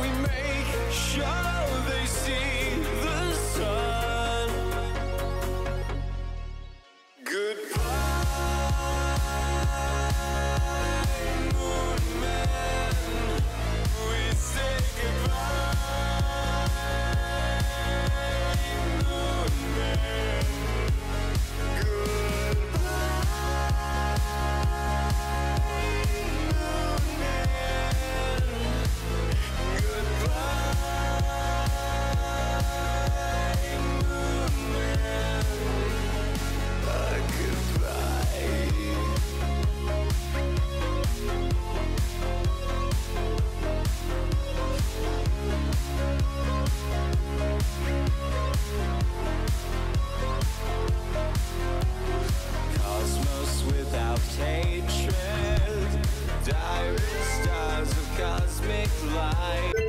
we make sure they see hatred Direct stars of cosmic light.